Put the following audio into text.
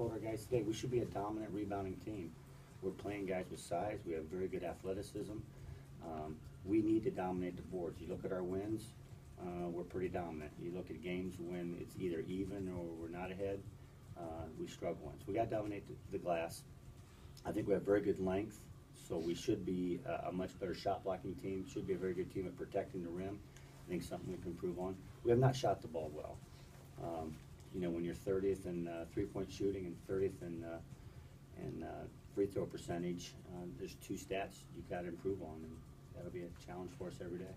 told our guys today, we should be a dominant rebounding team. We're playing guys with size, we have very good athleticism. Um, we need to dominate the boards. You look at our wins, uh, we're pretty dominant. You look at games when it's either even or we're not ahead, uh, we struggle. So we gotta dominate the, the glass. I think we have very good length, so we should be a, a much better shot blocking team, should be a very good team at protecting the rim. I think something we can improve on. We have not shot the ball well. Um, you know, when you're thirtieth in, uh, three-point shooting and thirtieth in, uh, in, uh, free throw percentage, uh, there's two stats you gotta improve on, and that'll be a challenge for us every day.